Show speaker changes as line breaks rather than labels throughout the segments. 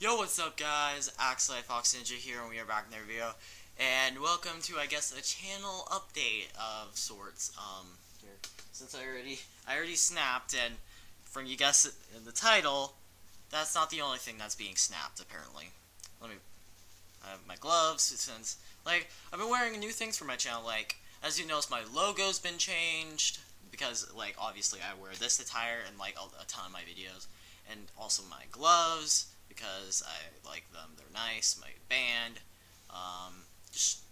Yo, what's up guys? Axel Fox Ninja here and we are back in their video. And welcome to, I guess, a channel update of sorts. Um, here, since I already, I already snapped and from you guess in the title, that's not the only thing that's being snapped apparently. Let me, I have my gloves since, like, I've been wearing new things for my channel, like, as you notice my logo's been changed, because, like, obviously I wear this attire in, like, a ton of my videos, and also my gloves, because I like them. They're nice. My band, um, just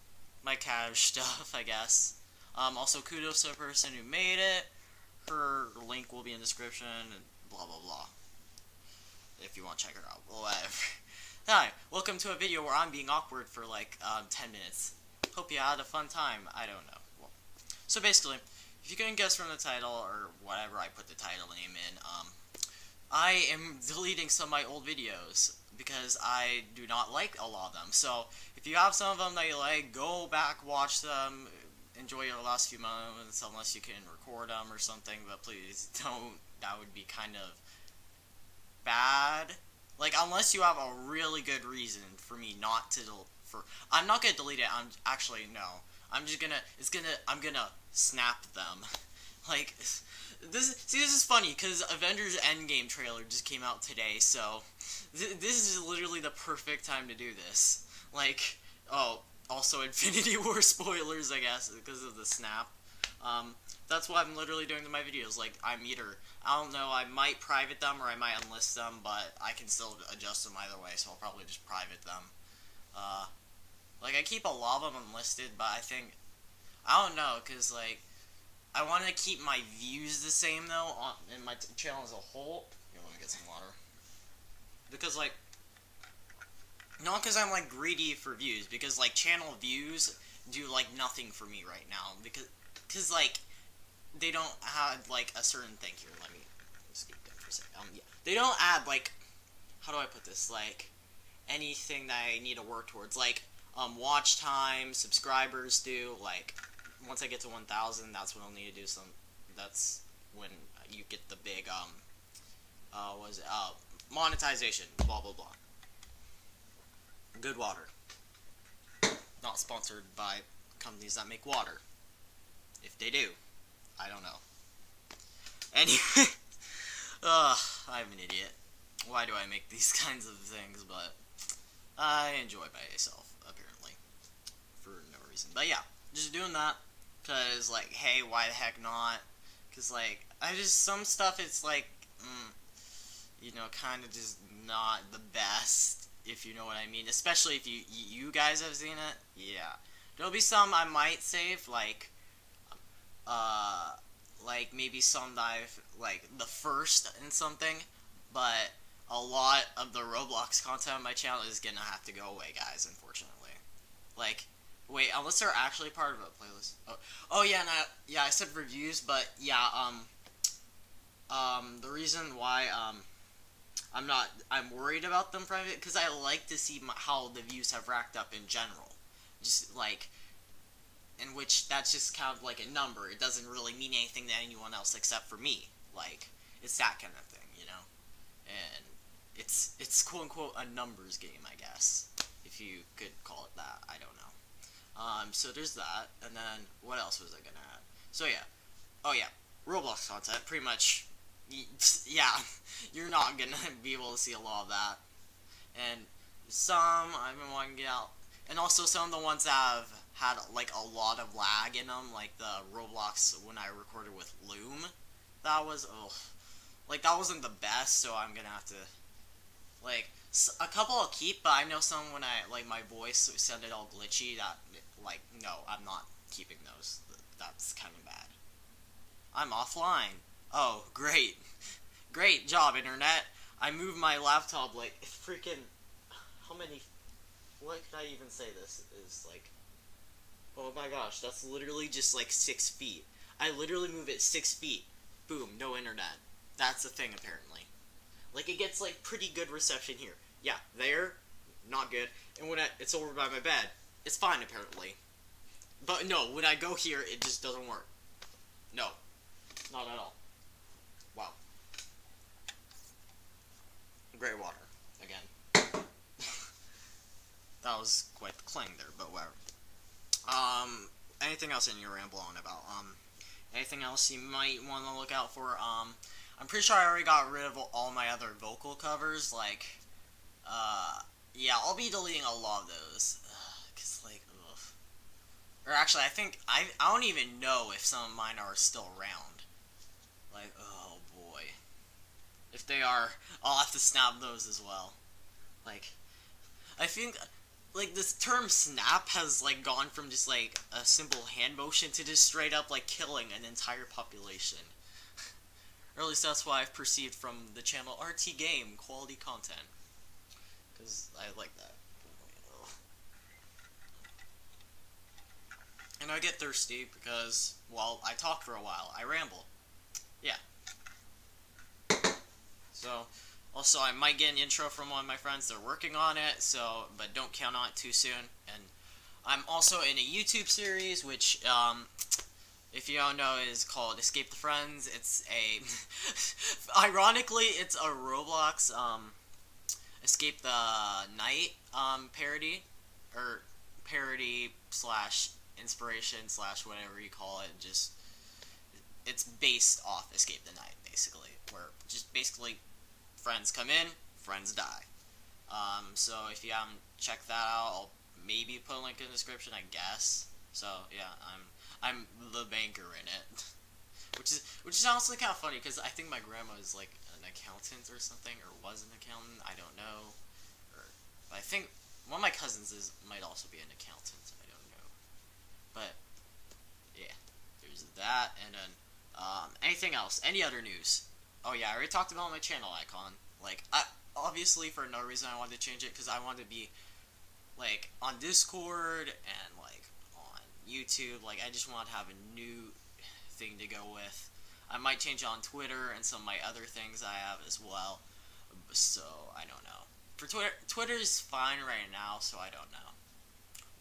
my cash stuff, I guess. Um, also, kudos to the person who made it. Her link will be in the description, and blah blah blah. If you want to check her out, whatever. Hi, welcome to a video where I'm being awkward for like um, 10 minutes. Hope you had a fun time. I don't know. Well, so basically, if you couldn't guess from the title or whatever I put the title name in, um, I am deleting some of my old videos because I do not like a lot of them. So if you have some of them that you like, go back, watch them, enjoy your last few moments unless you can record them or something, but please don't. That would be kind of bad. Like, unless you have a really good reason for me not to, for, I'm not gonna delete it, I'm, actually, no. I'm just gonna, it's gonna, I'm gonna snap them. like, this see this is funny because Avengers Endgame trailer just came out today, so th this is literally the perfect time to do this. Like, oh, also Infinity War spoilers, I guess, because of the snap. Um, that's what I'm literally doing in my videos. Like, I'm either I don't know, I might private them or I might unlist them, but I can still adjust them either way, so I'll probably just private them. Uh, like I keep a lot of them unlisted, but I think I don't know, cause like I want to keep my views the same though on in my channel as a whole. You want to get some water? Because like, not because I'm like greedy for views, because like channel views do like nothing for me right now because because like they don't have like a certain thing here. Let me escape there for a second. Um, yeah, they don't add like how do I put this like anything that I need to work towards like um watch time, subscribers do like once I get to 1,000, that's when I'll need to do some. That's when you get the big um. Uh, was? Uh, monetization. Blah blah blah. Good water. Not sponsored by companies that make water. If they do, I don't know. Anyway, ugh, I'm an idiot. Why do I make these kinds of things? But I enjoy by myself apparently for no reason. But yeah, just doing that. Cause like, hey, why the heck not? Cause like, I just some stuff it's like, mm, you know, kind of just not the best, if you know what I mean. Especially if you you guys have seen it, yeah. There'll be some I might save, like, uh, like maybe some that I've like the first in something, but a lot of the Roblox content on my channel is gonna have to go away, guys. Unfortunately, like Wait, unless they're actually part of a playlist. Oh, oh yeah, and I, yeah, I said reviews, but yeah, um, um, the reason why, um, I'm not, I'm worried about them private, because I like to see my, how the views have racked up in general. Just, like, in which that's just kind of like a number. It doesn't really mean anything to anyone else except for me. Like, it's that kind of thing, you know? And it's, it's quote-unquote a numbers game, I guess. If you could call it that. I don't know. Um, so there's that, and then what else was I gonna add? So yeah, oh yeah, Roblox content, pretty much, yeah, you're not gonna be able to see a lot of that, and some I've been wanting to get out, and also some of the ones that have had like a lot of lag in them, like the Roblox when I recorded with Loom, that was oh, like that wasn't the best, so I'm gonna have to, like, a couple I'll keep, but I know some when I like my voice sounded all glitchy that like, no, I'm not keeping those. That's kind of bad. I'm offline. Oh, great. Great job, Internet. I moved my laptop, like, freaking... How many... What could I even say this is, like... Oh my gosh, that's literally just, like, six feet. I literally move it six feet. Boom, no internet. That's the thing, apparently. Like, it gets, like, pretty good reception here. Yeah, there, not good. And when I, it's over by my bed, it's fine, apparently. But no, when I go here, it just doesn't work. No. Not at all. Wow. Great water. Again. playing there, but whatever. Um, anything else in your ramble on about? Um, anything else you might want to look out for? Um, I'm pretty sure I already got rid of all my other vocal covers. Like, uh, yeah, I'll be deleting a lot of those. Cause. Or actually, I think I I don't even know if some of mine are still around. Like, oh boy. If they are, I'll have to snap those as well. Like, I think like this term snap has like gone from just like a simple hand motion to just straight up like killing an entire population. or at least that's what I've perceived from the channel RT Game quality content. Because I like that. And I get thirsty because, well, I talk for a while. I ramble. Yeah. So, also, I might get an intro from one of my friends. They're working on it, so but don't count on it too soon. And I'm also in a YouTube series, which, um, if you don't know, is called Escape the Friends. It's a, ironically, it's a Roblox um, Escape the Night um, parody, or parody slash inspiration slash whatever you call it. Just it's based off Escape the Night, basically, where just basically friends come in, friends die. Um, so if you haven't checked that out, I'll maybe put a link in the description, I guess. So yeah, I'm I'm the banker in it, which is which is honestly kind of funny because I think my grandma is like an accountant or something, or was an accountant. I don't know, or I think one of my cousins is might also be an accountant. But yeah, there's that, and then um, anything else? Any other news? Oh yeah, I already talked about my channel icon. Like, I, obviously for no reason I wanted to change it because I wanted to be like on Discord and like on YouTube. Like, I just want to have a new thing to go with. I might change it on Twitter and some of my other things I have as well. So I don't know. For Twitter, Twitter's fine right now, so I don't know.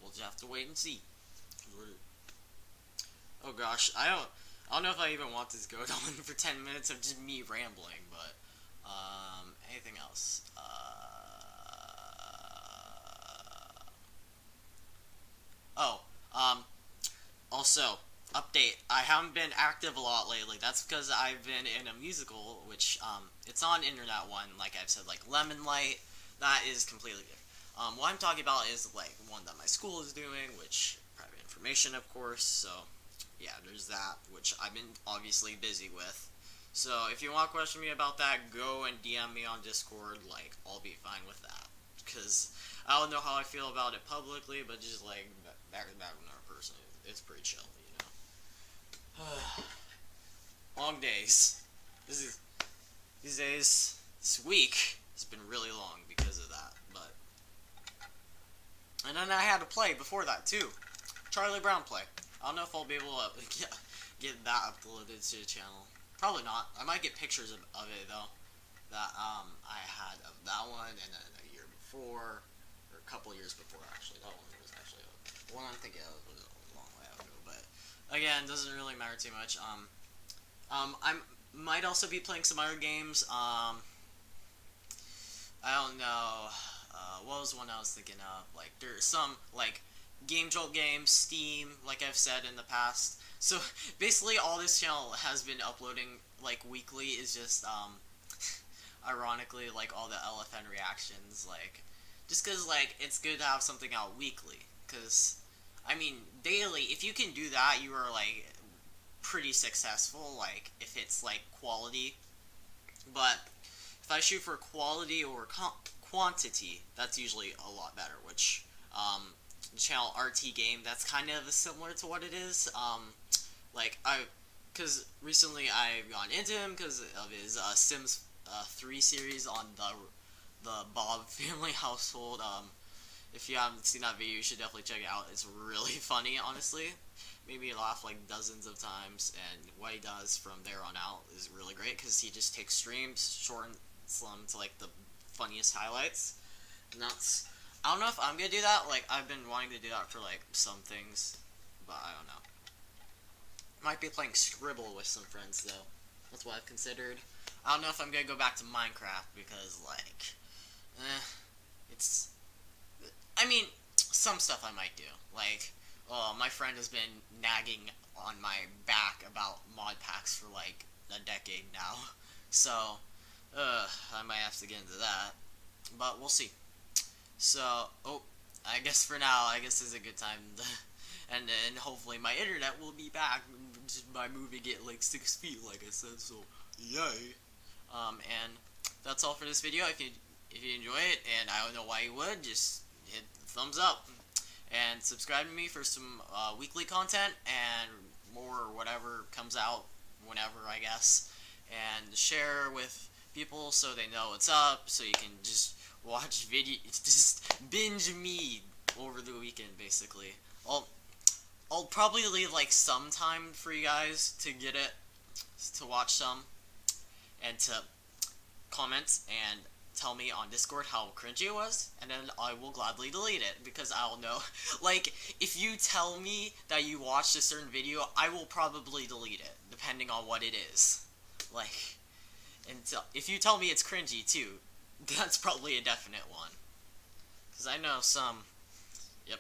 We'll just have to wait and see. Oh gosh, I don't. I don't know if I even want this to go on for 10 minutes of just me rambling, but, um, anything else? Uh, oh, um, also, update, I haven't been active a lot lately, that's because I've been in a musical, which, um, it's on internet one, like I've said, like Lemon Light, that is completely different. Um, what I'm talking about is, like, one that my school is doing, which, information, of course, so yeah, there's that, which I've been obviously busy with. So if you want to question me about that, go and DM me on Discord. Like, I'll be fine with that. Because I don't know how I feel about it publicly, but just like back to back with another person, it's pretty chill, you know. long days. This is these days. This week has been really long because of that. But and then I had to play before that too. Charlie Brown play. I don't know if I'll be able to get, get that uploaded to the channel. Probably not. I might get pictures of, of it though. That um I had of that one and then a year before, or a couple years before actually. That one was actually one I'm thinking of was a long way ago. But again, doesn't really matter too much. Um, um I might also be playing some other games. Um, I don't know. Uh, what was one I was thinking of? Like there's some like Game Jolt games, Steam, like I've said in the past. So basically, all this channel has been uploading like weekly is just um, ironically like all the LFN reactions, like just because like it's good to have something out weekly. Because I mean, daily, if you can do that, you are like pretty successful. Like if it's like quality, but if I shoot for quality or quantity, that's usually a lot better. Which um, channel RT Game, that's kind of similar to what it is. Um, like I, because recently I've gone into him because of his uh, Sims uh, 3 series on the the Bob Family Household. Um, if you haven't seen that video, you should definitely check it out. It's really funny, honestly. Made me laugh like dozens of times, and what he does from there on out is really great because he just takes streams, shortens them to like the funniest highlights, and that's I don't know if I'm gonna do that. Like, I've been wanting to do that for, like, some things. But I don't know. Might be playing Scribble with some friends, though. That's what I've considered. I don't know if I'm gonna go back to Minecraft, because, like... Eh, it's... I mean, some stuff I might do. Like, oh, my friend has been nagging on my back about mod packs for like a decade now. So, uh, I might have to get into that. But we'll see. So, oh, I guess for now, I guess is a good time to, and then hopefully my internet will be back by moving it like six feet, like I said. So, yay! Um, and that's all for this video. If you if you enjoy it, and I don't know why you would, just hit thumbs up and subscribe to me for some uh, weekly content and more whatever comes out whenever I guess, and share with people so they know what's up, so you can just watch video, just binge me over the weekend basically. I'll I'll probably leave like some time for you guys to get it, to watch some, and to comment and tell me on Discord how cringy it was, and then I will gladly delete it because I'll know. Like, if you tell me that you watched a certain video, I will probably delete it, depending on what it is. Like, until if you tell me it's cringy too, that's probably a definite one. Because I know some. Yep,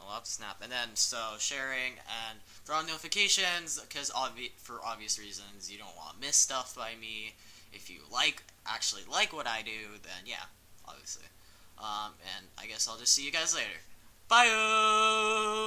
I'll have snap. And then, so sharing and turn notifications because obvi for obvious reasons you don't want to miss stuff by me. If you like actually like what I do, then yeah, obviously. Um, and I guess I'll just see you guys later. Bye!